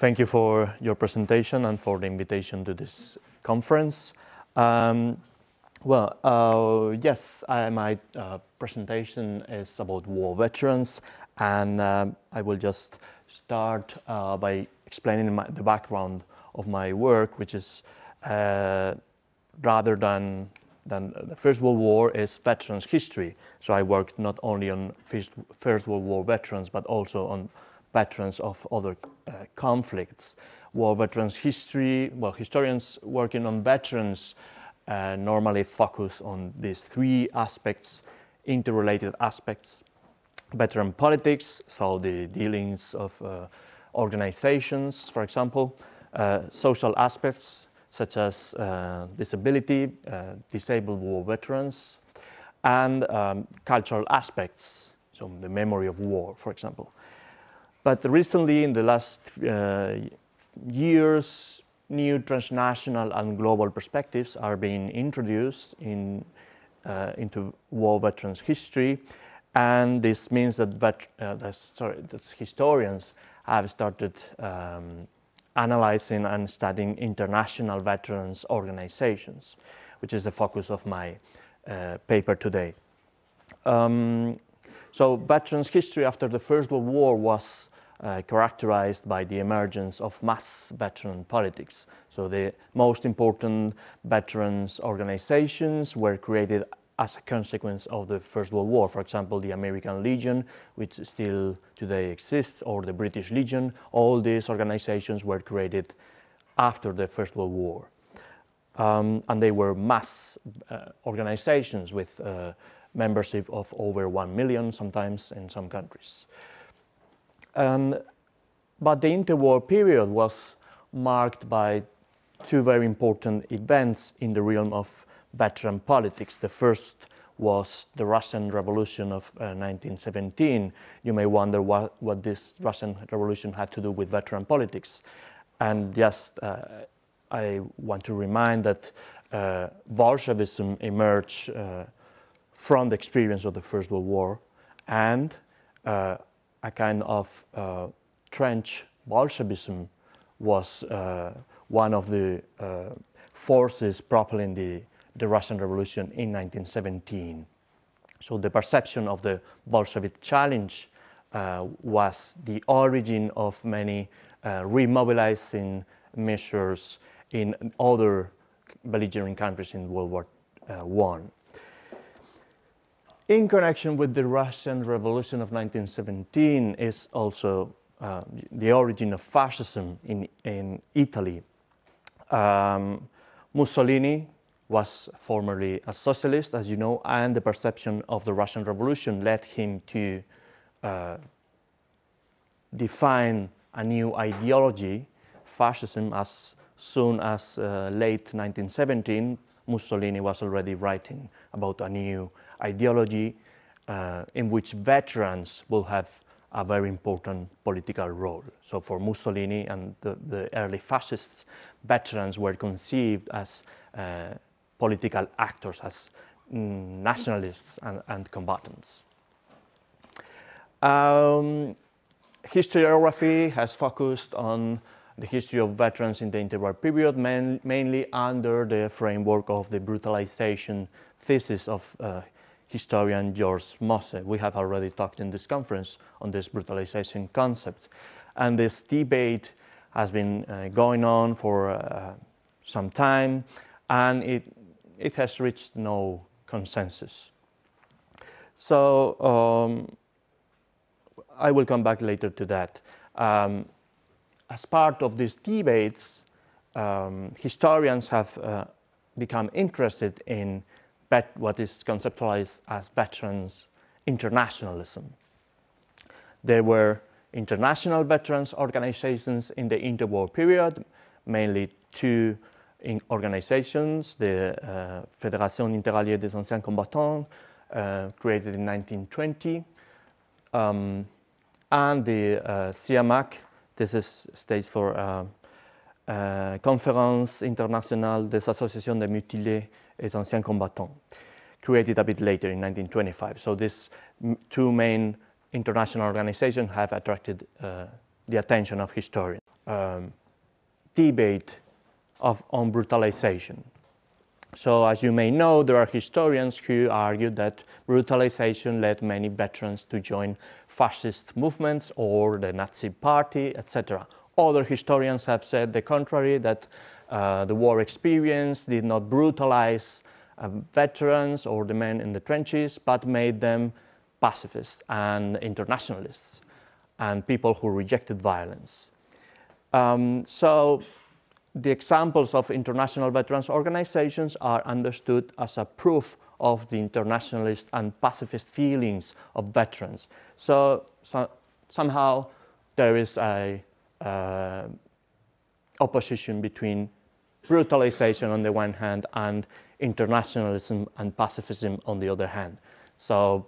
Thank you for your presentation and for the invitation to this conference. Um, well, uh, yes, I, my uh, presentation is about war veterans, and um, I will just start uh, by explaining my, the background of my work, which is uh, rather than than the First World War is veterans history. So I worked not only on First, First World War veterans, but also on veterans of other uh, conflicts. War veterans history, well, historians working on veterans uh, normally focus on these three aspects, interrelated aspects. Veteran politics, so the dealings of uh, organizations, for example, uh, social aspects such as uh, disability, uh, disabled war veterans, and um, cultural aspects, so the memory of war, for example. But recently, in the last uh, years, new transnational and global perspectives are being introduced in, uh, into war veterans history. And this means that, vet, uh, sorry, that historians have started um, analyzing and studying international veterans organizations, which is the focus of my uh, paper today. Um, so veterans history after the First World War was uh, characterized by the emergence of mass veteran politics. So the most important veterans organizations were created as a consequence of the First World War. For example, the American Legion, which still today exists, or the British Legion, all these organizations were created after the First World War. Um, and they were mass uh, organizations with uh, membership of over 1 million sometimes in some countries. Um, but the interwar period was marked by two very important events in the realm of veteran politics. The first was the Russian Revolution of uh, 1917. You may wonder what, what this Russian Revolution had to do with veteran politics. And just uh, I want to remind that uh, Bolshevism emerged uh, from the experience of the First World War and uh, a kind of uh, trench Bolshevism was one of the forces propelling the the Russian Revolution in 1917. So the perception of the Bolshevik challenge uh, was the origin of many uh, remobilizing measures in other belligerent countries in World War uh, I. In connection with the Russian Revolution of 1917 is also uh, the origin of fascism in, in Italy. Um, Mussolini was formerly a socialist, as you know, and the perception of the Russian Revolution led him to uh, define a new ideology, fascism, as soon as uh, late 1917. Mussolini was already writing about a new ideology uh, in which veterans will have a very important political role. So for Mussolini and the, the early fascists, veterans were conceived as uh, political actors, as mm, nationalists and, and combatants. Um, historiography has focused on the history of veterans in the interwar period, main, mainly under the framework of the brutalization thesis of uh, historian George Mosse. We have already talked in this conference on this brutalization concept. And this debate has been uh, going on for uh, some time, and it it has reached no consensus. So um, I will come back later to that. Um, as part of these debates, um, historians have uh, become interested in what is conceptualized as veterans internationalism. There were international veterans organizations in the interwar period, mainly two organizations, the uh, Fédération Interalliée des Anciens Combattants, uh, created in 1920, um, and the uh, CIAMAC, this is, stands for uh, uh, Conférence Internationale des Associations de Mutilés et Anciens Combattants, created a bit later in 1925. So these two main international organizations have attracted uh, the attention of historians. um, debate of, on brutalization. So as you may know, there are historians who argue that brutalization led many veterans to join fascist movements or the Nazi party, etc. Other historians have said the contrary, that uh, the war experience did not brutalize uh, veterans or the men in the trenches, but made them pacifists and internationalists and people who rejected violence. Um, so the examples of international veterans organizations are understood as a proof of the internationalist and pacifist feelings of veterans. So, so somehow there is a uh, opposition between brutalization on the one hand and internationalism and pacifism on the other hand. So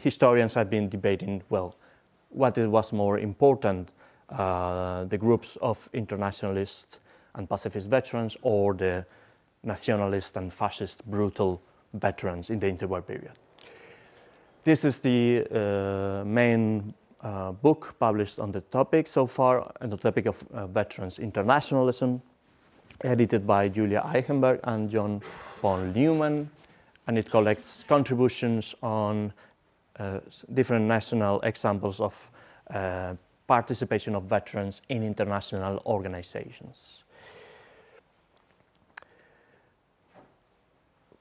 historians have been debating, well, what was more important, uh, the groups of internationalist and pacifist veterans or the nationalist and fascist brutal veterans in the interwar period. This is the uh, main uh, book published on the topic so far, on the topic of uh, veterans internationalism, edited by Julia Eichenberg and John Paul Newman, and it collects contributions on uh, different national examples of uh, participation of veterans in international organizations.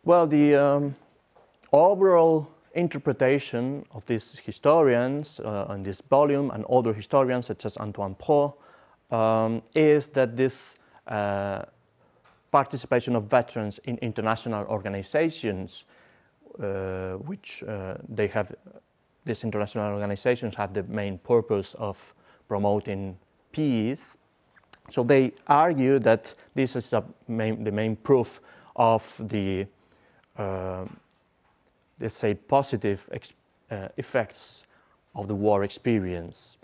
Well, the um, overall interpretation of these historians uh, on this volume and other historians such as Antoine Prost um, is that this uh, participation of veterans in international organizations, uh, which uh, they have, these international organizations have the main purpose of promoting peace. So they argue that this is main, the main proof of the uh, let's say, positive uh, effects of the war experience.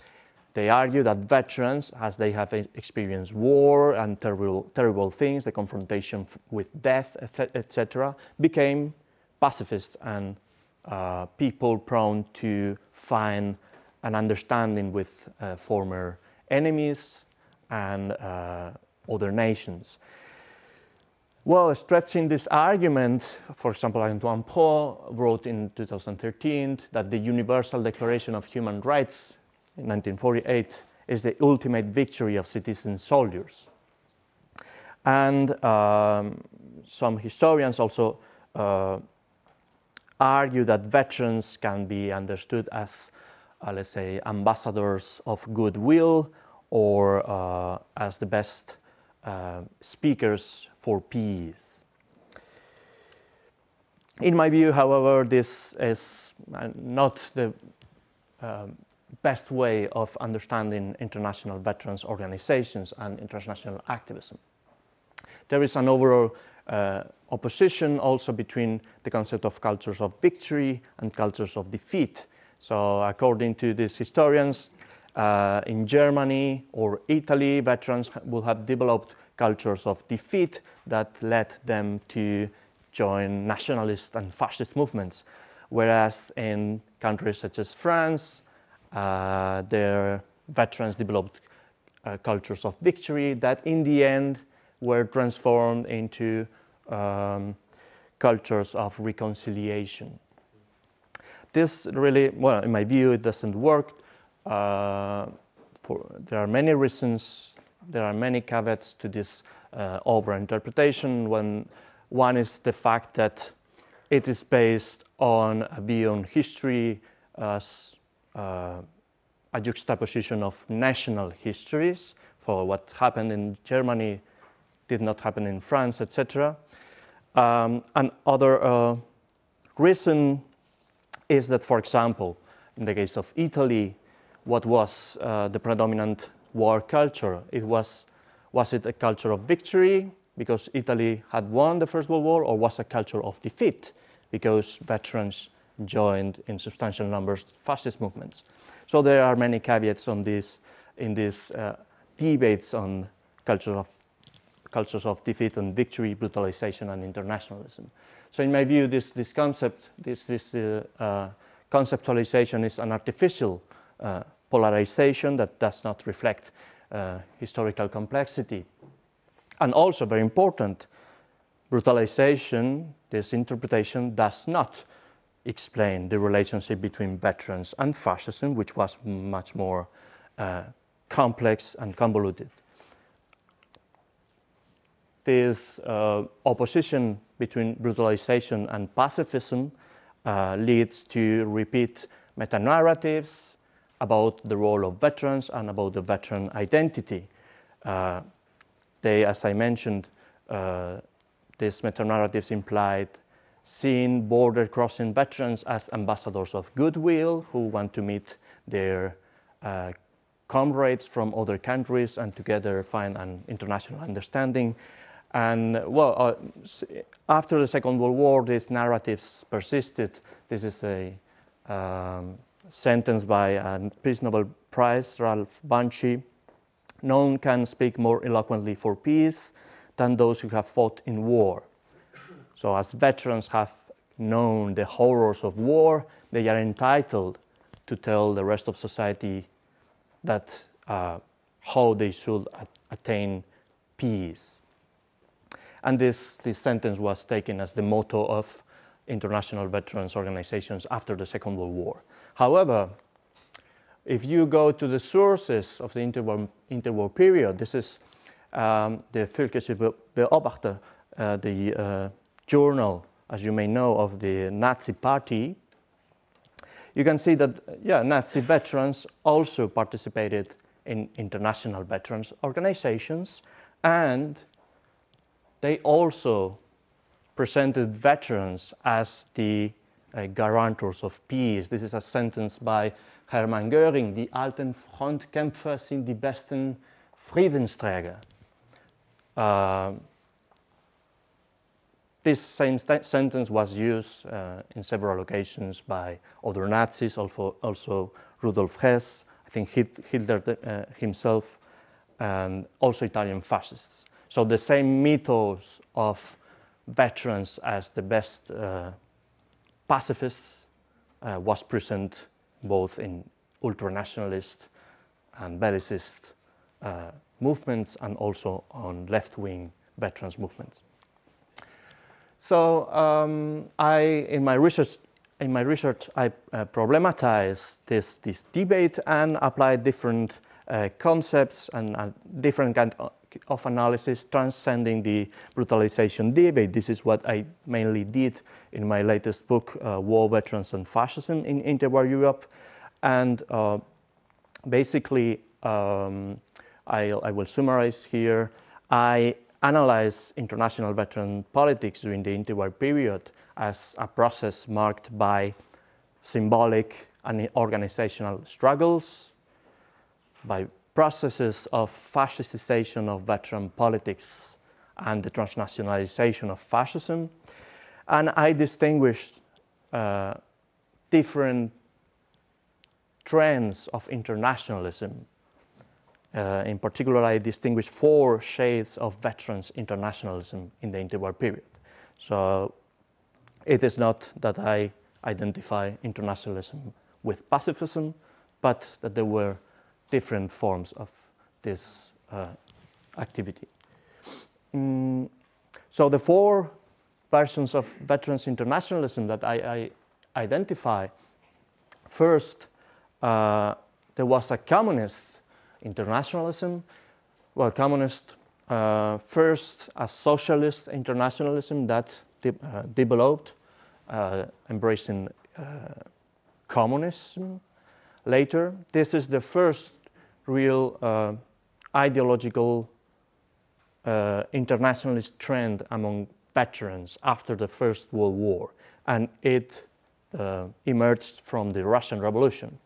They argue that veterans, as they have experienced war and terrible, terrible things, the confrontation with death, etc., became pacifist and uh, people prone to find an understanding with uh, former enemies and uh, other nations. Well, stretching this argument, for example, Antoine Prost wrote in 2013 that the Universal Declaration of Human Rights in 1948 is the ultimate victory of citizen soldiers. And um, some historians also uh, argue that veterans can be understood as, uh, let's say, ambassadors of goodwill or uh, as the best uh, speakers for peace. In my view, however, this is uh, not the uh, best way of understanding international veterans organizations and international activism. There is an overall uh, opposition also between the concept of cultures of victory and cultures of defeat. So according to these historians, uh, in Germany or Italy, veterans will have developed cultures of defeat that led them to join nationalist and fascist movements. Whereas in countries such as France, their veterans developed uh, cultures of victory that in the end were transformed into um, cultures of reconciliation. This really, well, in my view, it doesn't work. Uh, for, there are many reasons there are many caveats to this uh, overinterpretation. When one is the fact that it is based on a view on history as uh, a juxtaposition of national histories for what happened in Germany did not happen in France, etc. Um, and other uh, reason is that, for example, in the case of Italy, what was uh, the predominant war culture. It was, was it a culture of victory because Italy had won the First World War, or was a culture of defeat because veterans joined in substantial numbers fascist movements? So there are many caveats on this in these uh, debates on culture of, cultures of defeat and victory, brutalization, and internationalism. So in my view, this, this concept, this, this uh, uh, conceptualization is an artificial uh, polarization that does not reflect uh, historical complexity. And also, very important, brutalization, this interpretation does not explain the relationship between veterans and fascism, which was much more uh, complex and convoluted. This uh, opposition between brutalization and pacifism uh, leads to repeat meta-narratives about the role of veterans and about the veteran identity. Uh, they, as I mentioned, uh, these meta-narratives implied seeing border crossing veterans as ambassadors of goodwill who want to meet their uh, comrades from other countries and together find an international understanding. And well, uh, after the Second World War, these narratives persisted. This is a um, sentence by a Peace Nobel Prize, Ralph Bunche. No one can speak more eloquently for peace than those who have fought in war. So, as veterans have known the horrors of war, they are entitled to tell the rest of society that uh, how they should attain peace. And this, this sentence was taken as the motto of international veterans organizations after the Second World War. However, if you go to the sources of the interwar, interwar period, this is um, the Völkischer Beobachter, uh, the uh, journal, as you may know, of the Nazi party, you can see that, yeah, Nazi veterans also participated in international veterans organizations and they also presented veterans as the uh, guarantors of peace. This is a sentence by Hermann Göring, die alten Frontkämpfer sind die besten Friedensträger. Uh, this same sentence was used uh, in several occasions by other Nazis, also, also Rudolf Hess, I think Hitler uh, himself, and also Italian fascists. So the same mythos of veterans as the best uh, pacifists uh, was present both in ultranationalist and bellicist uh, movements and also on left-wing veterans movements. So um, I, in my research, in my research, I uh, problematized this, this debate and applied different uh, concepts and different kind of analysis transcending the brutalization debate. This is what I mainly did in my latest book, uh, War Veterans and Fascism in Interwar Europe. And uh, basically, um, I, I will summarize here. I analyze international veteran politics during the interwar period as a process marked by symbolic and organizational struggles, by processes of fascistization of veteran politics and the transnationalization of fascism. And I distinguished uh, different trends of internationalism uh, in particular, I distinguish four shades of veterans internationalism in the interwar period. So it is not that I identify internationalism with pacifism, but that there were different forms of this uh, activity. Mm, so the four versions of veterans internationalism that I, I identify, first, uh, there was a communist internationalism. Well, communist uh, first a socialist internationalism that de uh, developed, uh, embracing uh, communism. Later, this is the first real uh, ideological uh, internationalist trend among veterans after the First World War, and it emerged from the Russian Revolution.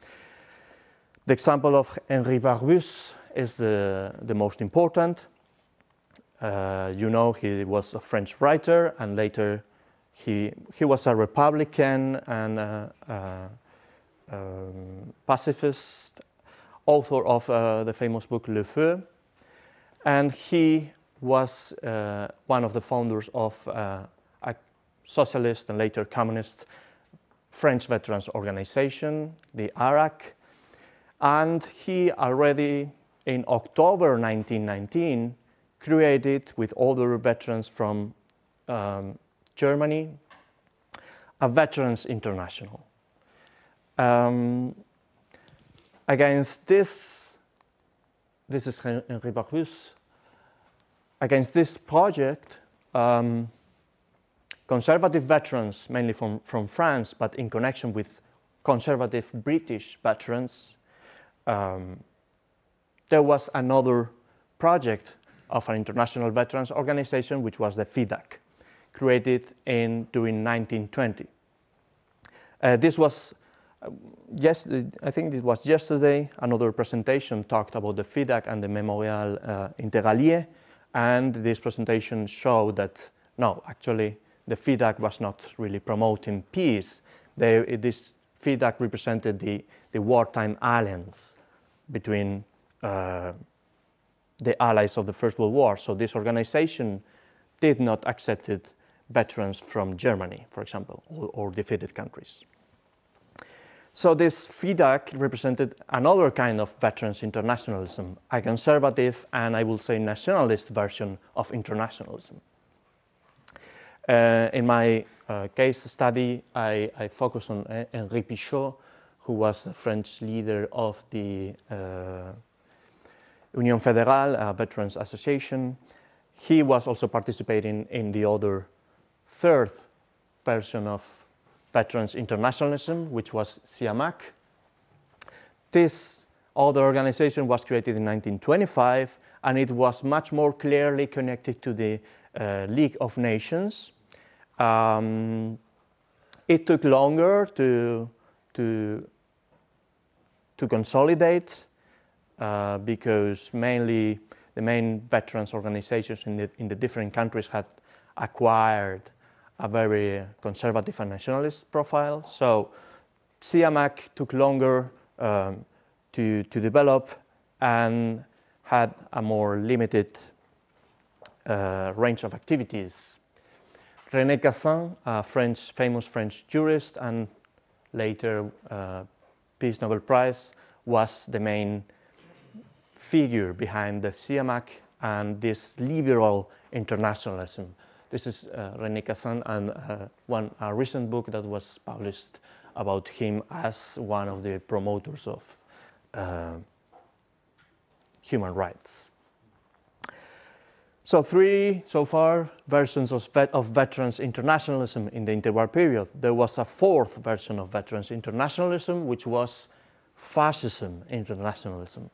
The example of Henri Barbusse is the, the most important. Uh, you know, he was a French writer and later he, he was a Republican and a, a, um, pacifist, author of uh, the famous book Le Feu. And he was uh, one of the founders of uh, a socialist and later communist French veterans organization, the ARAC, and he already in October 1919, created with other veterans from um, Germany, a Veterans International. Um, against this, this is Henri Barbusse, against this project, um, conservative veterans, mainly from, from France, but in connection with conservative British veterans, um, there was another project of an international veterans organization, which was the FIDAC, created in, during 1920. Uh, this was, uh, yes, I think it was yesterday, another presentation talked about the FIDAC and the Memorial uh, and this presentation showed that, no, actually, the FIDAC was not really promoting peace. They, this FIDAC represented the, the wartime alliance between uh, the allies of the First World War. So this organization did not accept veterans from Germany, for example, or, or defeated countries. So this FIDAC represented another kind of veterans internationalism, a conservative and I will say nationalist version of internationalism. Uh, in my uh, case study, I, I focus on uh, Henri Pichot, who was a French leader of the uh, Union Fédérale, a veterans association. He was also participating in the other third version of veterans internationalism, which was CIAMAC. This other organization was created in 1925, and it was much more clearly connected to the uh, League of Nations. Um, it took longer to, to, to consolidate uh, because mainly the main veterans organizations in the, in the different countries had acquired a very conservative and nationalist profile. So CIAMAC took longer um, to, to develop and had a more limited uh, range of activities. René Cassin, a French, famous French jurist and later uh, Peace Nobel Prize, was the main figure behind the CIAMAC and this liberal internationalism this is uh, René Cassin and uh, one a recent book that was published about him as one of the promoters of uh, human rights. So three, so far, versions of, vet of, veterans internationalism in the interwar period. There was a fourth version of veterans internationalism, which was fascism internationalism.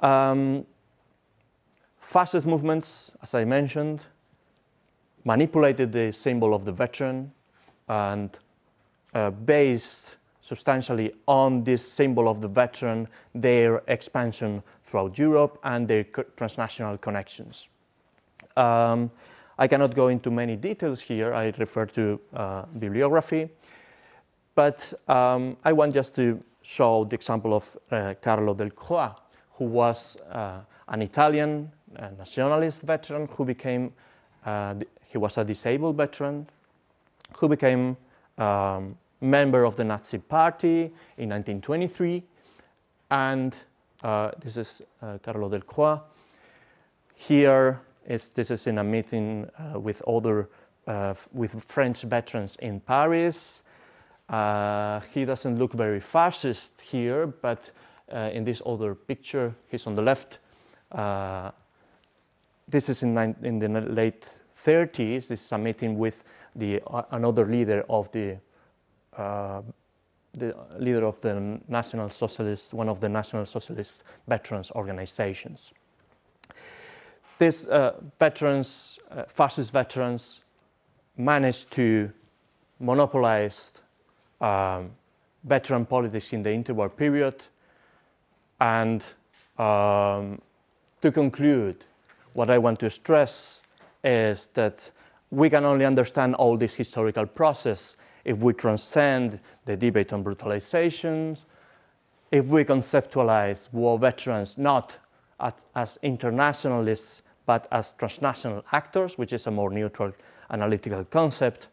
Um, fascist movements, as I mentioned, manipulated the symbol of the veteran and uh, based substantially on this symbol of the veteran their expansion throughout Europe and their transnational connections. Um, I cannot go into many details here, I refer to uh, bibliography, but um, I want just to show the example of uh, Carlo Delcroix, who was uh, an Italian uh, nationalist veteran who became uh, he was a disabled veteran who became um, member of the Nazi Party in 1923. And uh, this is uh, Carlo Delcroix. Here, is, this is in a meeting uh, with other, uh, with French veterans in Paris. Uh, he doesn't look very fascist here, but in this other picture, he's on the left. this is in, in the late 30s, this is a meeting with the, another leader of the, the leader of the National Socialist, one of the National Socialist veterans organizations. These uh, veterans, uh, fascist veterans, managed to monopolize um, veteran politics in the interwar period and um, to conclude, what I want to stress is that we can only understand all this historical process if we transcend the debate on brutalizations, if we conceptualize war veterans not at, as internationalists but as transnational actors, which is a more neutral analytical concept,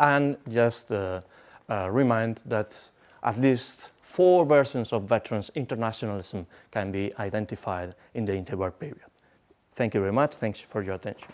and just uh, uh, remind that at least four versions of veterans internationalism can be identified in the interwar period. Thank you very much. Thanks for your attention.